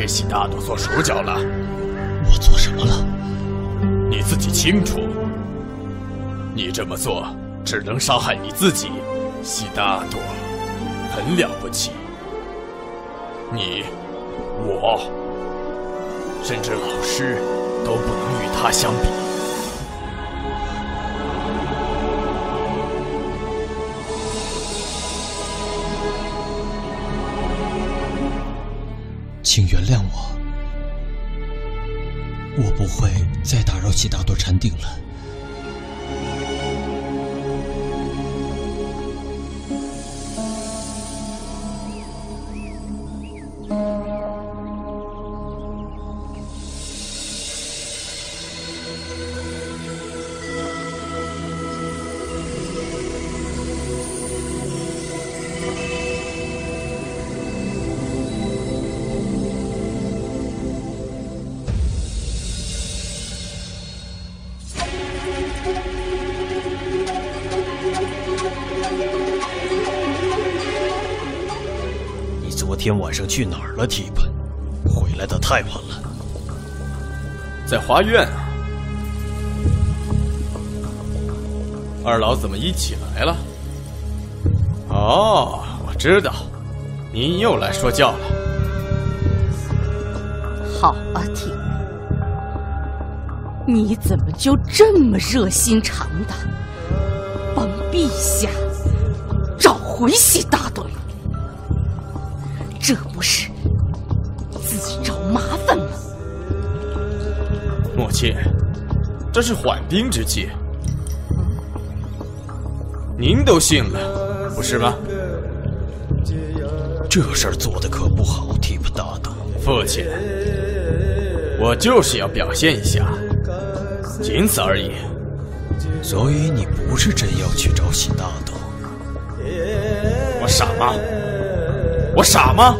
给喜大多做手脚了？我做什么了？你自己清楚。你这么做只能伤害你自己。喜大多很了不起，你、我，甚至老师都不能与他相比。禅定了。去哪儿了，提本？回来的太晚了。在花院啊。二老怎么一起来了？哦，我知道，您又来说教了。好啊，提你怎么就这么热心肠的，帮陛下找回悉达这是缓兵之计。您都信了，不是吗？这事儿做的可不好，提普大德。父亲，我就是要表现一下，仅此而已。所以你不是真要去找悉达多？我傻吗？我傻吗？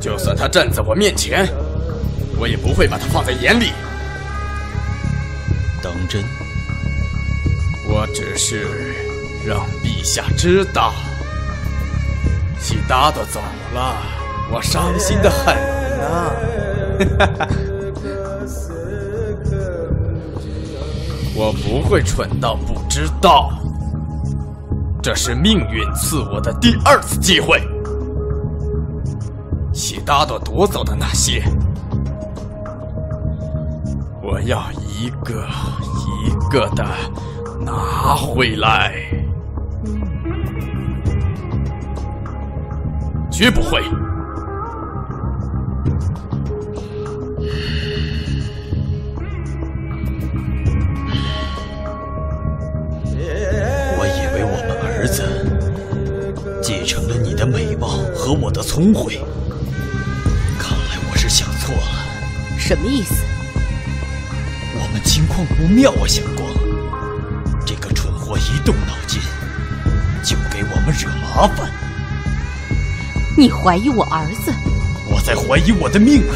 就算他站在我面前，我也不会把他放在眼里。当真？我只是让陛下知道，悉达多走了，我伤心的很啊！我不会蠢到不知道。这是命运赐我的第二次机会。悉达多夺走的那些，我要一个一个的拿回来。绝不会。我以为我们儿子继承了你的美貌和我的聪慧，看来我是想错了。什么意思？情况不妙啊，相光。这个蠢货一动脑筋就给我们惹麻烦。你怀疑我儿子？我在怀疑我的命运。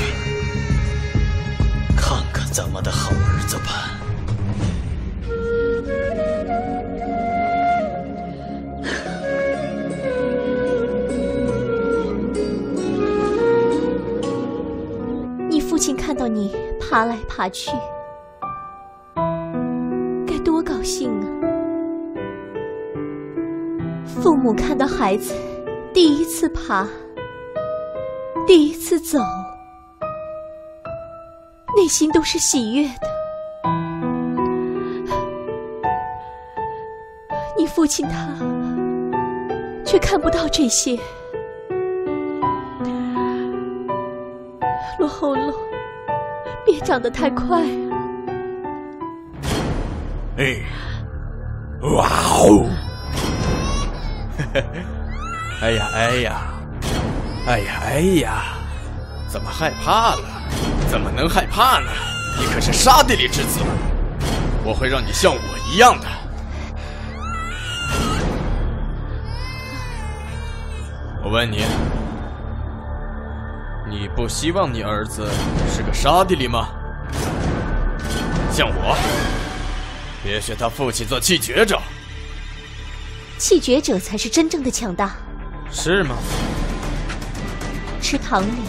看看咱们的好儿子吧。你父亲看到你爬来爬去，母看到孩子第一次爬，第一次走，内心都是喜悦的。你父亲他却看不到这些，落后了。别长得太快哎 呀哎呀，哎呀哎呀，怎么害怕了？怎么能害怕呢？你可是沙地里之子，我会让你像我一样的。我问你。你不希望你儿子是个沙地里吗？像我，别学他父亲做气绝者。气绝者才是真正的强大。是吗？池塘里，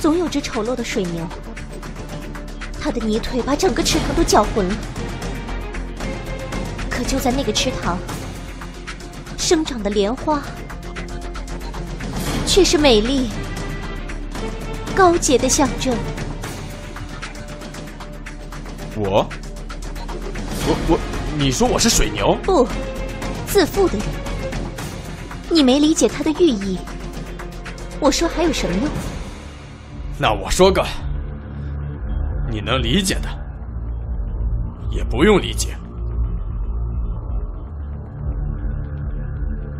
总有只丑陋的水牛，它的泥腿把整个池塘都搅浑了。可就在那个池塘，生长的莲花，却是美丽、高洁的象征。我，你说我是水牛？不，自负的人。你没理解他的寓意，我说还有什么用？那我说个你能理解的，也不用理解，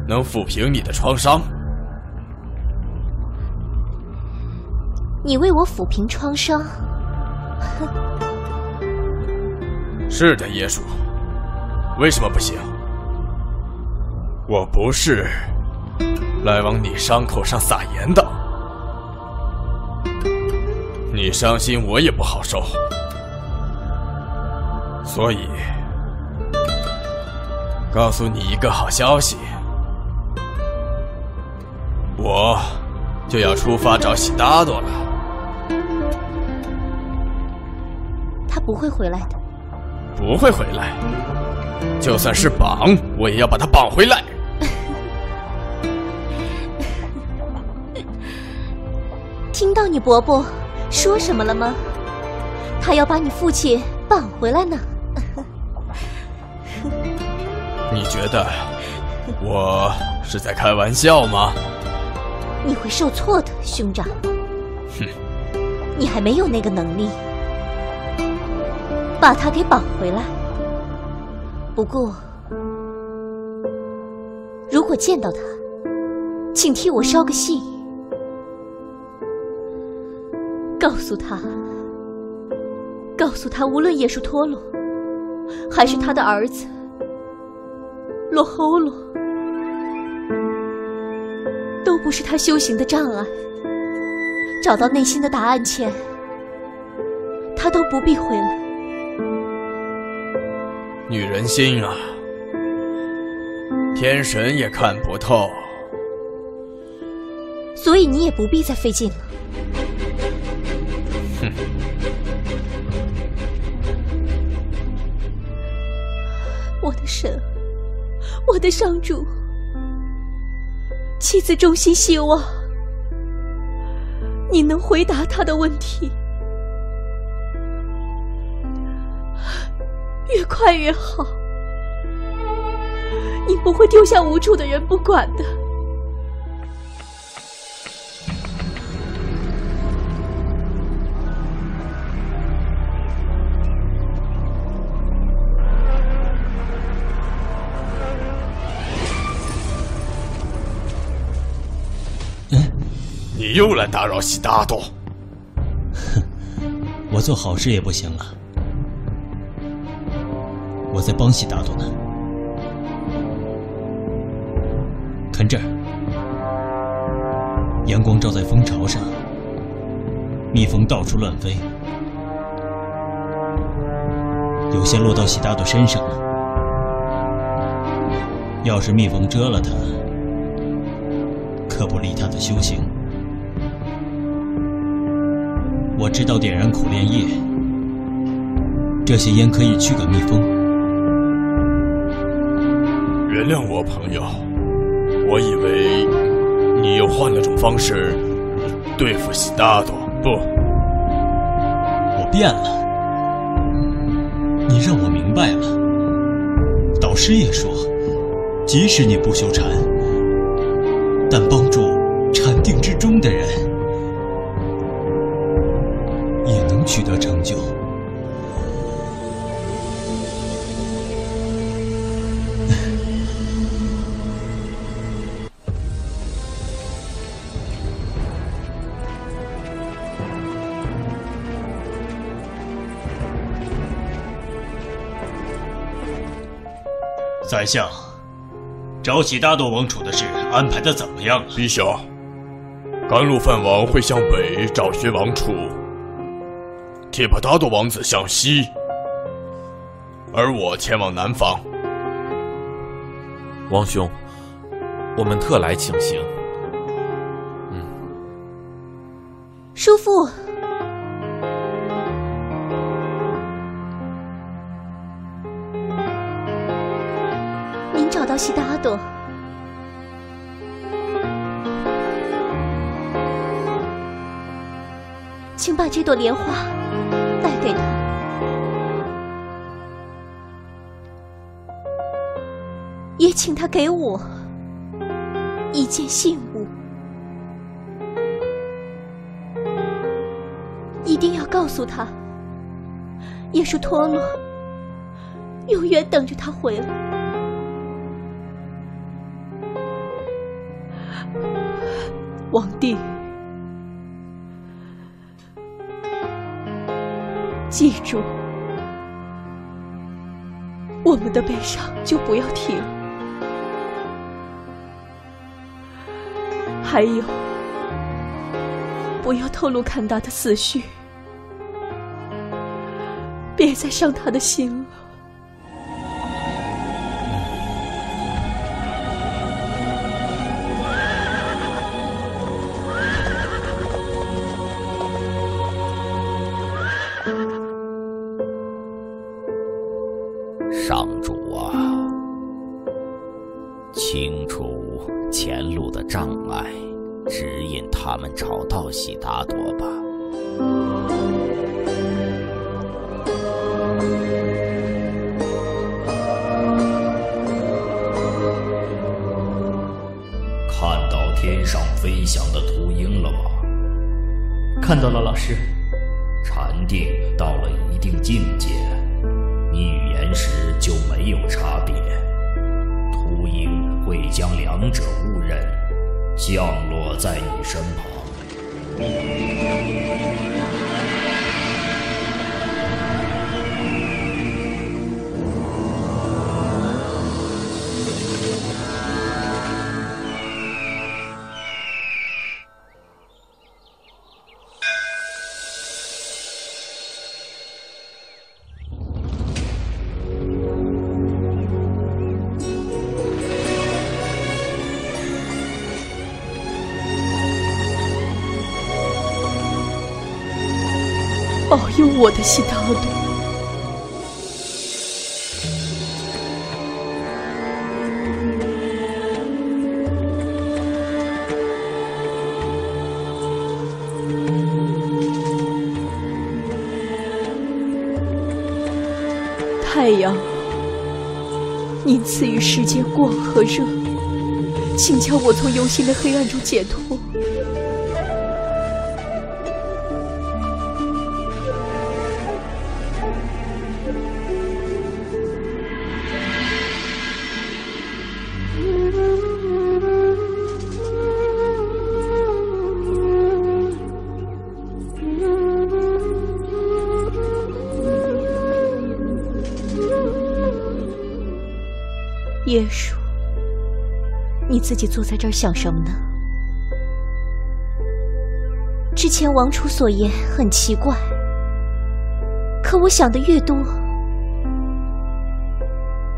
能抚平你的创伤。你为我抚平创伤？哼。是的，椰树，为什么不行？我不是来往你伤口上撒盐的，你伤心我也不好受，所以告诉你一个好消息，我就要出发找喜达多了，他不会回来的。不会回来，就算是绑，我也要把他绑回来。听到你伯伯说什么了吗？他要把你父亲绑回来呢。你觉得我是在开玩笑吗？你会受挫的，兄长。哼，你还没有那个能力。把他给绑回来。不过，如果见到他，请替我捎个信，告诉他，告诉他，无论耶稣托罗，还是他的儿子罗侯罗，都不是他修行的障碍。找到内心的答案前，他都不必回来。女人心啊，天神也看不透，所以你也不必再费劲了。哼！我的神，我的上主，妻子衷心希望你能回答他的问题。快越好，你不会丢下无助的人不管的。嗯，你又来打扰西达多。哼，我做好事也不行啊。我在帮西达多呢，看这儿，阳光照在蜂巢上，蜜蜂到处乱飞，有些落到喜达多身上了。要是蜜蜂蛰了他，可不利他的修行。我知道点燃苦炼液，这些烟可以驱赶蜜蜂。原谅我，朋友。我以为你又换了种方式对付西达多。不，我变了。你让我明白了。导师也说，即使你不修禅，但帮助禅定之中的人，宰相，找喜大多王储的事安排的怎么样了？陛下，甘露藩王会向北找寻王储，铁巴达多王子向西，而我前往南方。王兄，我们特来请行。嗯，叔父。您找到悉达多，请把这朵莲花带给他，也请他给我一件信物。一定要告诉他，耶稣托洛永远等着他回来。王帝，记住，我们的悲伤就不要提了。还有，不要透露坎达的死讯。别再伤他的心了。保佑我的悉达多！太阳，您赐予世界光和热，请将我从游心的黑暗中解脱。叶叔，你自己坐在这儿想什么呢？之前王储所言很奇怪，可我想的越多，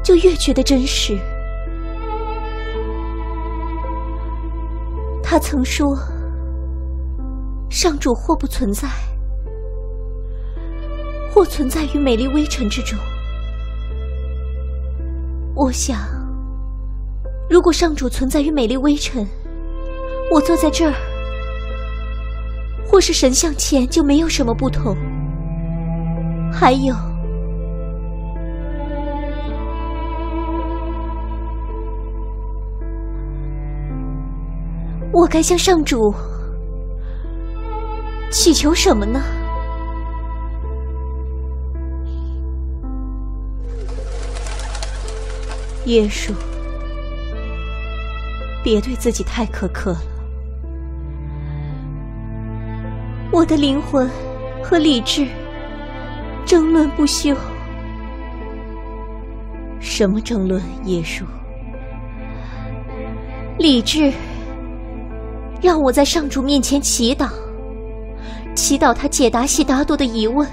就越觉得真实。他曾说，上主或不存在，或存在于美丽微尘之中。我想，如果上主存在于美丽微尘，我坐在这儿，或是神像前，就没有什么不同。还有，我该向上主祈求什么呢？耶叔，别对自己太苛刻了。我的灵魂和理智争论不休。什么争论？耶叔，理智让我在上主面前祈祷，祈祷他解答悉达多的疑问，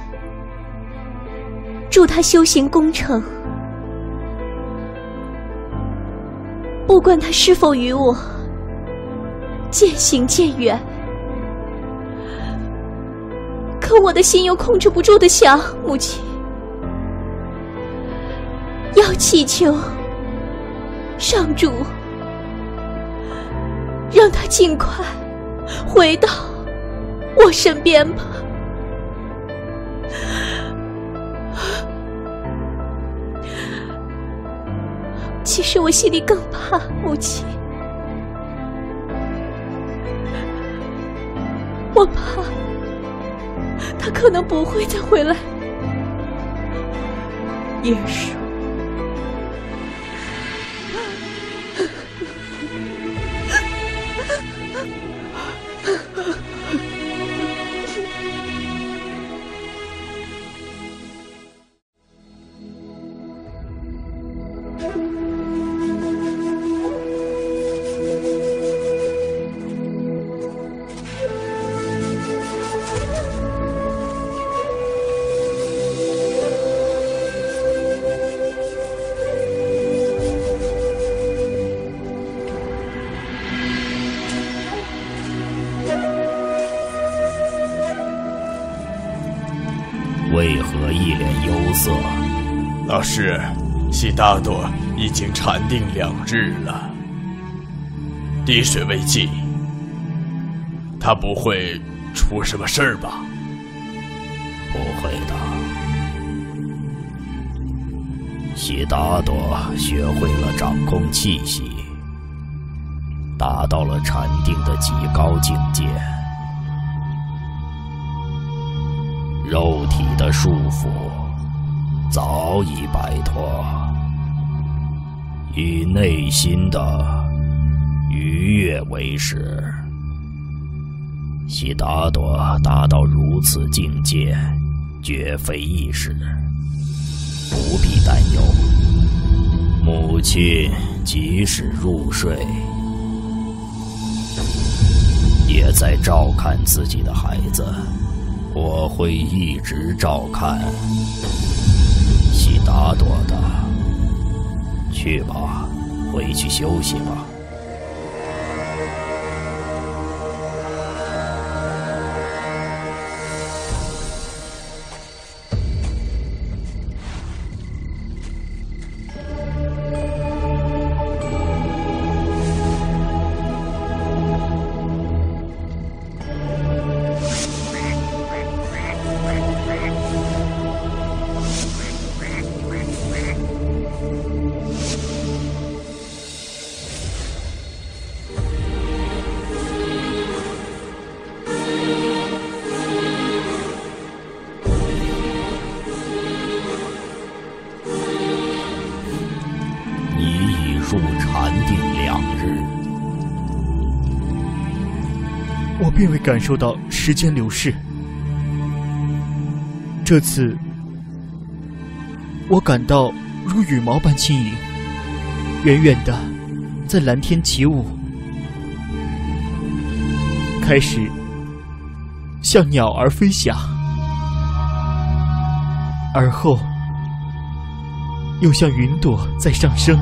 助他修行功成。不管他是否与我渐行渐远，可我的心又控制不住的想，母亲要祈求上主让他尽快回到我身边吧。其实我心里更怕母亲，我怕他可能不会再回来。也是，老师，悉达多已经禅定两日了，滴水未进，他不会出什么事儿吧？不会的。悉达多学会了掌控气息，达到了禅定的极高境界。肉体的束缚早已摆脱，以内心的愉悦为食。悉达多达到如此境界，绝非易事，不必担忧。母亲即使入睡，也在照看自己的孩子。我会一直照看打躲的。去吧，回去休息吧。并未感受到时间流逝。这次，我感到如羽毛般轻盈，远远的在蓝天起舞，开始像鸟儿飞翔，而后又像云朵在上升，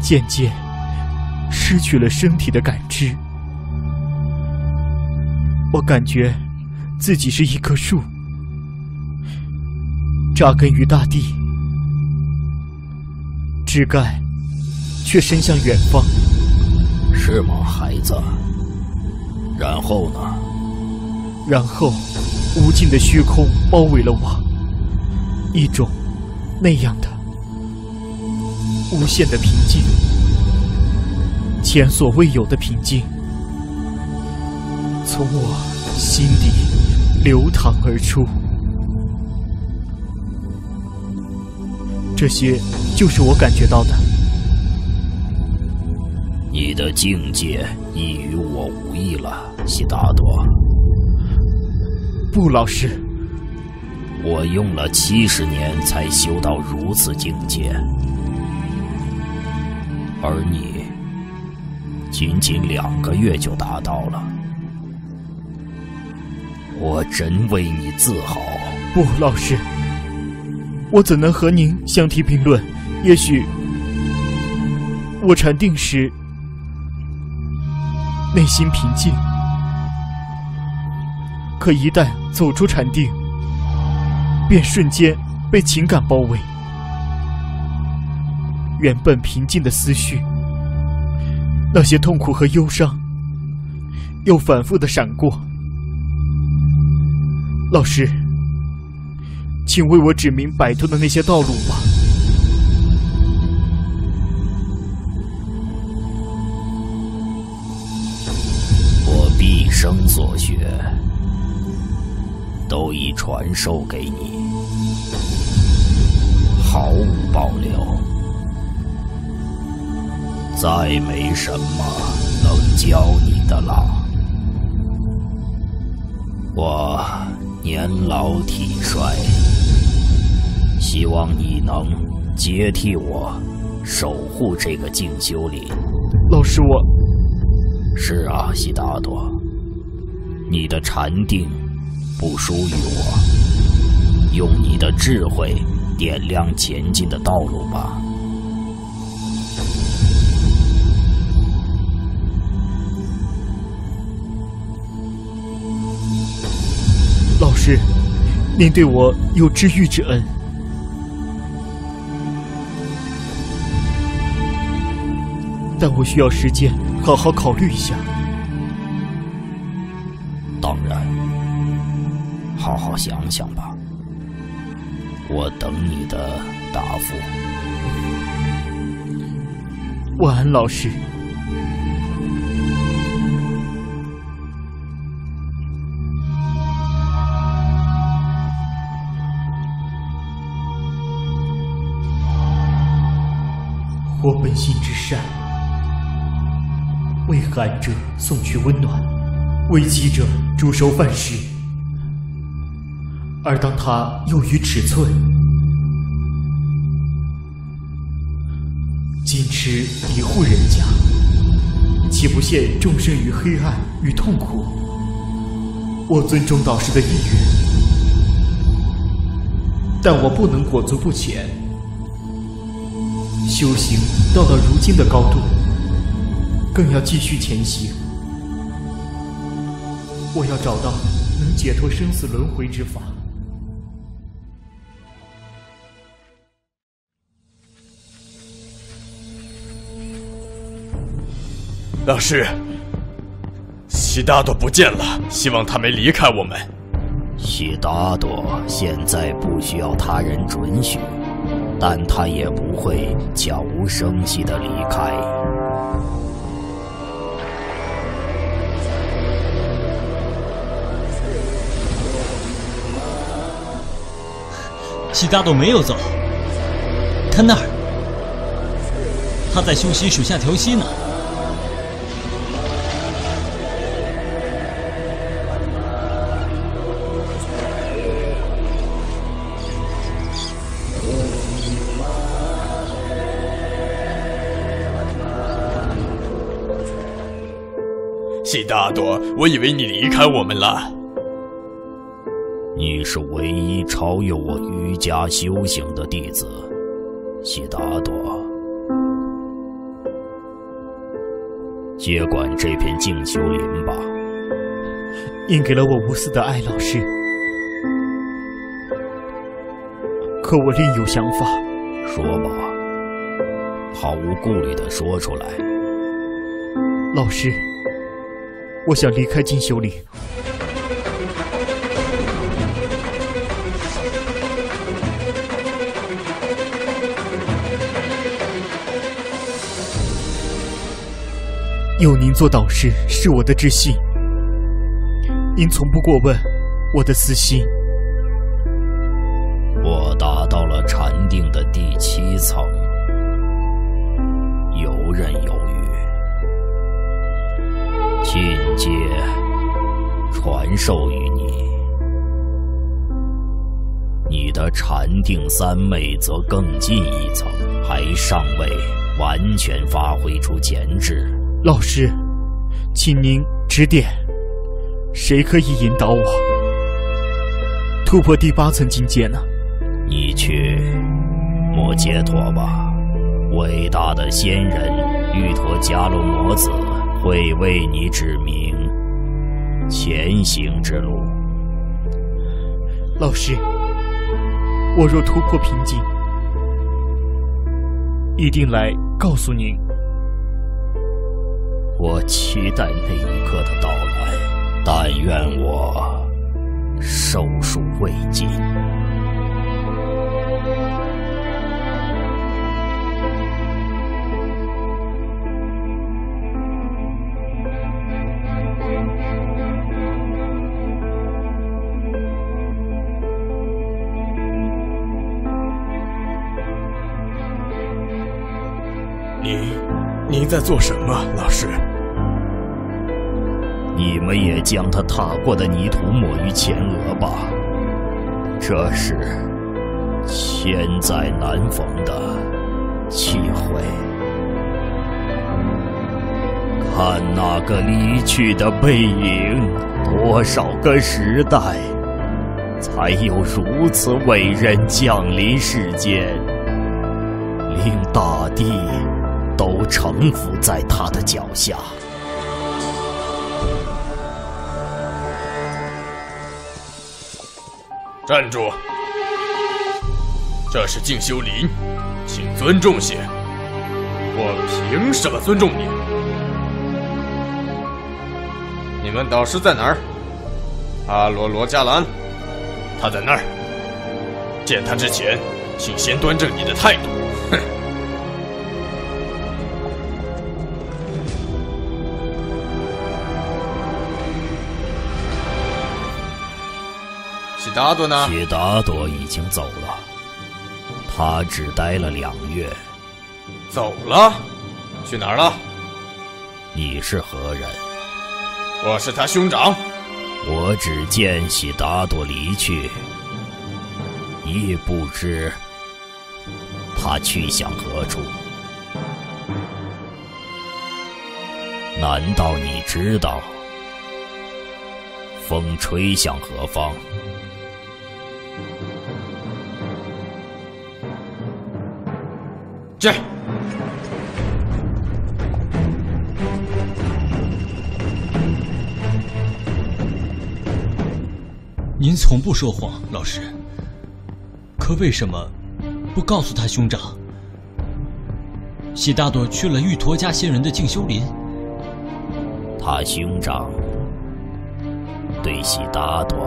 渐渐失去了身体的感知。我感觉自己是一棵树，扎根于大地，枝干却伸向远方。是吗，孩子？然后呢？然后，无尽的虚空包围了我，一种那样的无限的平静，前所未有的平静，从我心底流淌而出。这些就是我感觉到的。你的境界已与我无异了，悉达多。不，老师，我用了七十年才修到如此境界，而你仅仅两个月就达到了，我真为你自豪。不，老师，我怎能和您相提并论？也许我禅定时内心平静，可一旦走出禅定，便瞬间被情感包围，原本平静的思绪，那些痛苦和忧伤，又反复的闪过。老师，请为我指明摆脱的那些道路吧。我毕生所学，都已传授给你，毫无保留。再没什么能教你的了。我年老体衰，希望你能接替我，守护这个静修林。老师，我是啊，悉达多，你的禅定不输于我，用你的智慧点亮前进的道路吧。师，您对我有知遇之恩，但我需要时间好好考虑一下。当然，好好想想吧，我等你的答复。晚安，老师。我本心之善，为寒者送去温暖，为饥者煮熟饭食。而当他囿于尺寸，仅持一户人家，岂不陷众生于黑暗与痛苦？我尊重导师的意愿，但我不能裹足不前。修行到了如今的高度，更要继续前行。我要找到能解脱生死轮回之法。老师，悉达多不见了，希望他没离开我们。悉达多现在不需要他人准许。但他也不会悄无声息的离开。西达都没有走，看那儿，他在休息水下调息呢。悉达多，我以为你离开我们了。你是唯一超越我瑜伽修行的弟子，悉达多。接管这片静修林吧。您给了我无私的爱，老师。可我另有想法。说吧，毫无顾虑的说出来。老师。我想离开金修岭。有您做导师是我的自信。您从不过问我的私心。授予你，你的禅定三昧则更进一层，还尚未完全发挥出潜质。老师，请您指点，谁可以引导我突破第八层境界呢？你去摩羯陀吧，伟大的仙人玉陀伽罗摩子。会为你指明前行之路。老师，我若突破瓶颈，一定来告诉您。我期待那一刻的到来，但愿我寿数未尽。你在做什么，老师？你们也将他踏过的泥土抹于前额吧，这是千载难逢的机会。看那个离去的背影，多少个时代，才有如此伟人降临世间，令大地。都臣服在他的脚下。站住！这是静修林，请尊重些。我凭什么尊重你？你们导师在哪儿？阿罗罗加兰，他在那儿。见他之前，请先端正你的态度。达多呢？悉达多已经走了，他只待了两月。走了？去哪儿了？你是何人？我是他兄长。我只见悉达多离去，亦不知他去向何处。难道你知道风吹向何方？这，您从不说谎，老师。可为什么不告诉他兄长？悉达多去了玉陀家仙人的静修林。他兄长对悉达多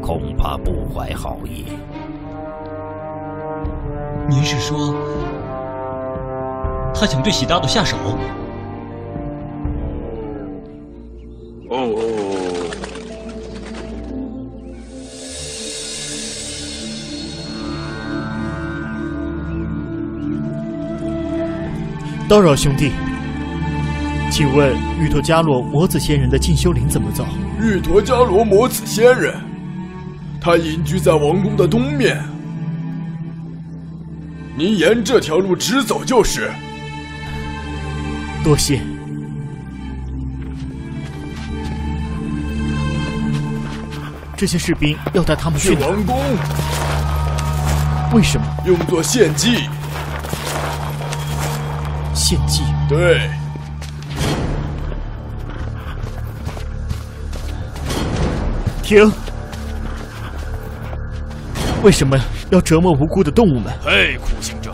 恐怕不怀好意。您是说，他想对喜达多下手？哦。叨扰兄弟，请问玉陀伽罗魔子仙人的进修林怎么走？玉陀伽罗魔子仙人，他隐居在王宫的东面。您沿这条路直走就是。多谢。这些士兵要带他们去王宫。为什么？用作献祭。献祭？对。停！为什么？要折磨无辜的动物们。嘿，苦行者，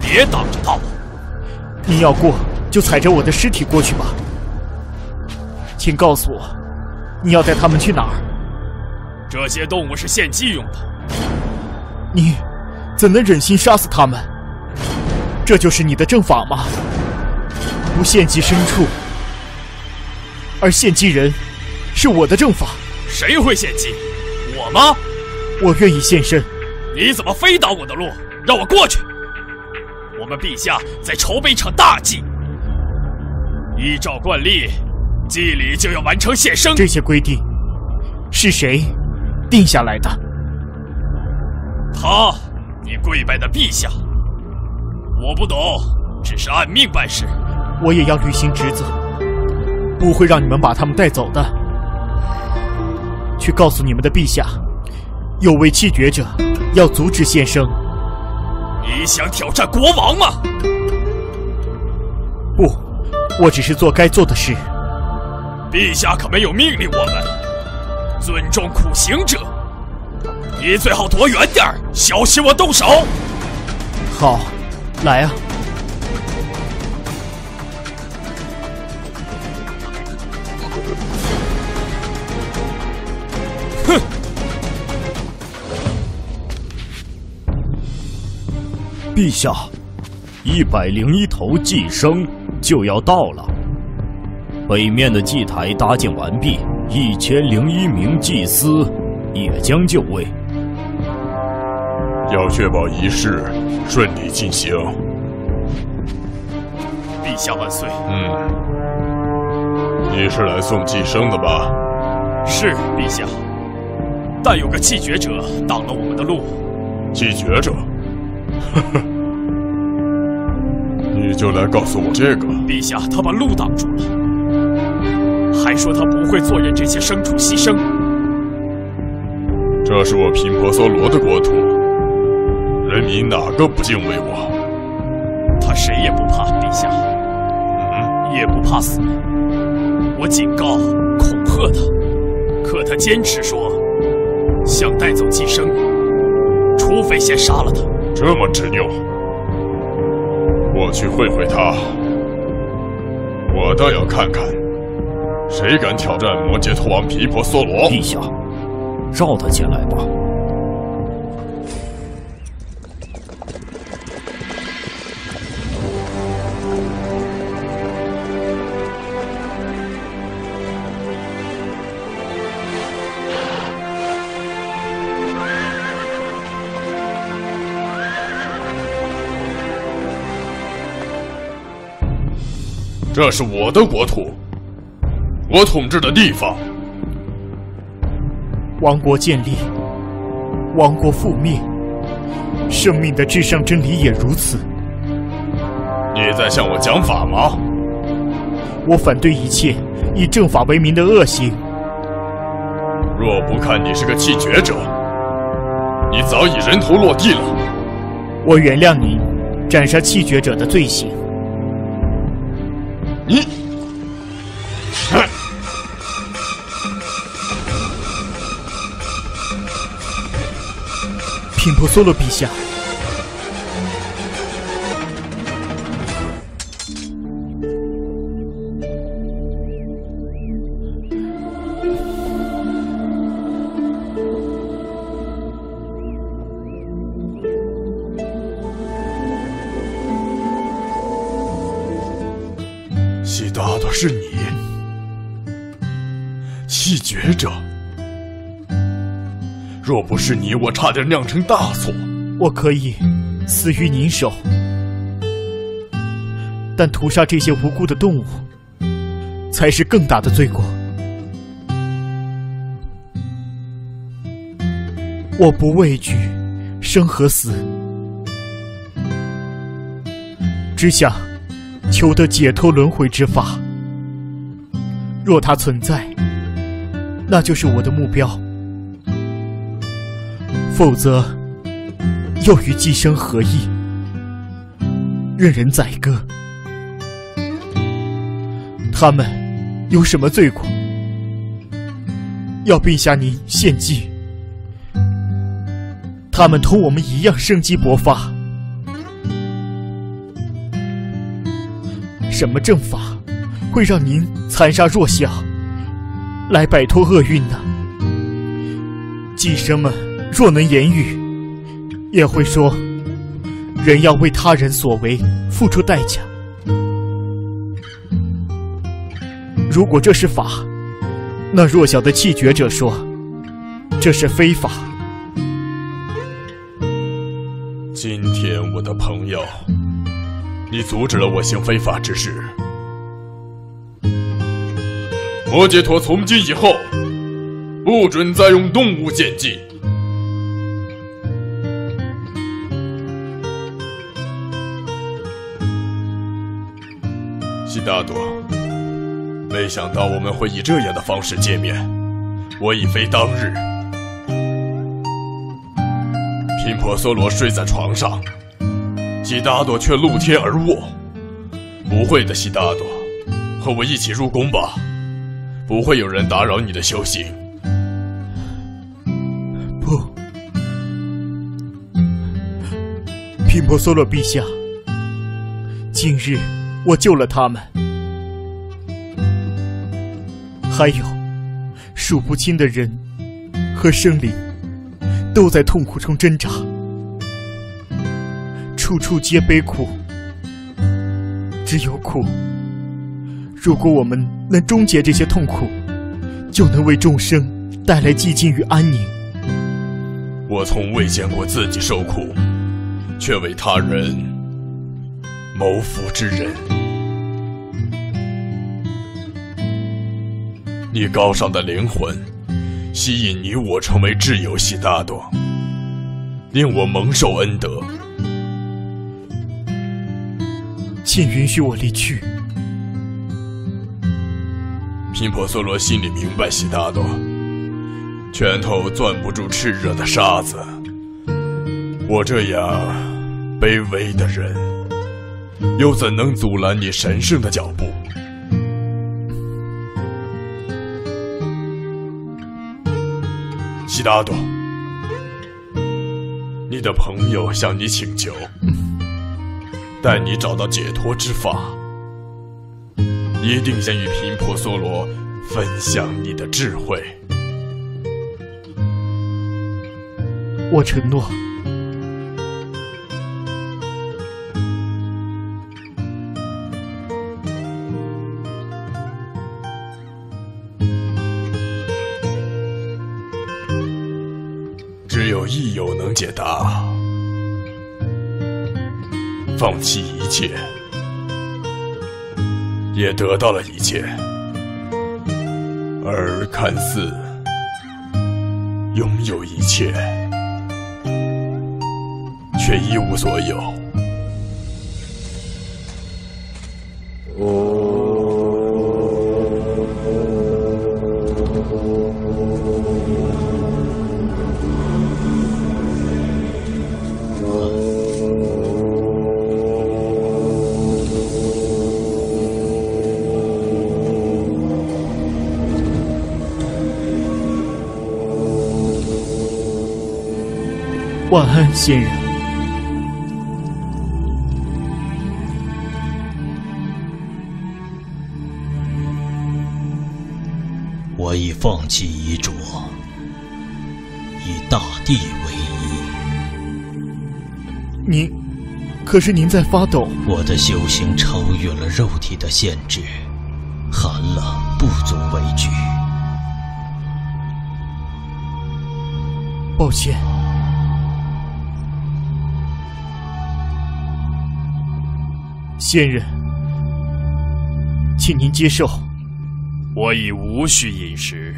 别挡着道！你要过，就踩着我的尸体过去吧。请告诉我，你要带他们去哪儿？这些动物是献祭用的。你怎能忍心杀死他们？这就是你的正法吗？不献祭牲畜，而献祭人，是我的正法。谁会献祭？我吗？我愿意献身。你怎么非挡我的路？让我过去！我们陛下在筹备一场大祭，依照惯例，祭礼就要完成献生。这些规定是谁定下来的？他，你跪拜的陛下。我不懂，只是按命办事。我也要履行职责，不会让你们把他们带走的。去告诉你们的陛下。有位气绝者要阻止先生，你想挑战国王吗？不，我只是做该做的事。陛下可没有命令我们，尊重苦行者。你最好躲远点小心我动手。好，来啊！陛下，一百零一头祭牲就要到了。北面的祭台搭建完毕，一千零一名祭司也将就位。要确保仪式顺利进行。陛下万岁！嗯，你是来送祭牲的吧？是，陛下。但有个弃绝者挡了我们的路。弃绝者？呵呵，你就来告诉我这个？陛下，他把路挡住了，还说他不会坐任这些牲畜牺牲。这是我频婆娑罗的国土。人民哪个不敬畏我？他谁也不怕，陛下，嗯，也不怕死。我警告、恐吓他，可他坚持说想带走寄生，除非先杀了他。这么执拗，我去会会他。我倒要看看，谁敢挑战摩羯陀王皮婆娑罗。陛下，召他进来吧。这是我的国土，我统治的地方。王国建立，王国覆灭，生命的至上真理也如此。你在向我讲法吗？我反对一切以正法为名的恶行。若不看你是个弃绝者，你早已人头落地了。我原谅你斩杀弃绝者的罪行。品婆娑罗陛下，你，我差点酿成大错。我可以死于您手，但屠杀这些无辜的动物，才是更大的罪过。我不畏惧生和死，只想求得解脱轮回之法。若它存在，那就是我的目标。否则，又与寄生何异？任人宰割，他们有什么罪过？要陛下您献祭？他们同我们一样生机勃发。什么正法会让您残杀弱小，来摆脱厄运呢？寄生们。若能言语，也会说：人要为他人所为付出代价。如果这是法，那弱小的气绝者说这是非法。今天，我的朋友，你阻止了我行非法之事。摩羯陀从今以后不准再用动物献祭。大朵。没想到我们会以这样的方式见面，我已非当日。频婆娑罗睡在床上，悉达朵却露天而卧。不会的，悉达朵，和我一起入宫吧，不会有人打扰你的修行。不，频婆娑罗陛下，今日我救了他们，还有数不清的人和生灵都在痛苦中挣扎，处处皆悲苦，只有苦。如果我们能终结这些痛苦，就能为众生带来寂静与安宁。我从未见过自己受苦，却为他人谋福之人。你高尚的灵魂，吸引你我成为挚友悉达多，令我蒙受恩德。请允许我离去。频婆娑罗心里明白，悉达多，拳头攥不住炽热的沙子。我这样卑微的人，又怎能阻拦你神圣的脚步？悉达多，你的朋友向你请求，带你找到解脱之法。一定先与频婆娑罗分享你的智慧。我承诺。解答，放弃一切。也得到了一切，而看似拥有一切，却一无所有。晚安，仙人。我已放弃遗嘱，以大地为衣。您，可是您在发抖。我的修行超越了肉体的限制，寒冷不足为惧。抱歉。仙人，请您接受。我已无需饮食。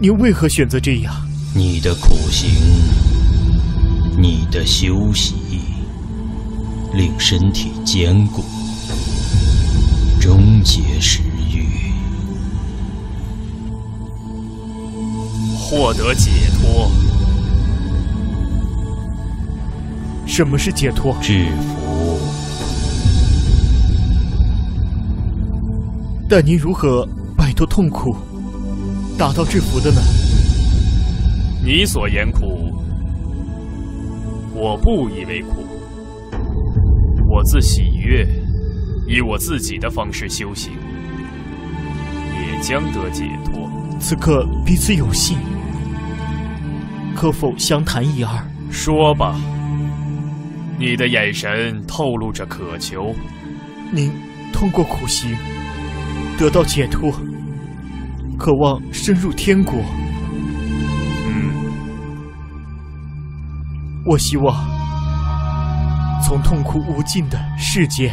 您为何选择这样？你的苦行，你的修习，令身体坚固，终结食欲，获得解脱。什么是解脱？制服。但您如何摆脱痛苦，达到制服的呢？你所言苦，我不以为苦。我自喜悦，以我自己的方式修行，也将得解脱。此刻彼此有幸，可否相谈一二？说吧。你的眼神透露着渴求。您通过苦行得到解脱，渴望深入天国。嗯，我希望从痛苦无尽的世界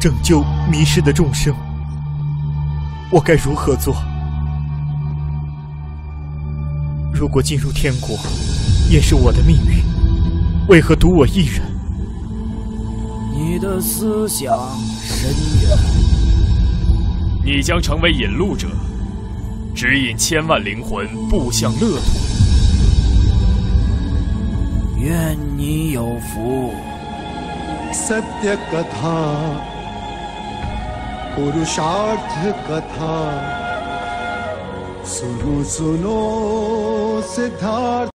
拯救迷失的众生。我该如何做？如果进入天国，也是我的命运。为何独我一人？你的思想深远，你将成为引路者，指引千万灵魂步向乐土。愿你有福。 सुनो सुनो सिद्धार्थ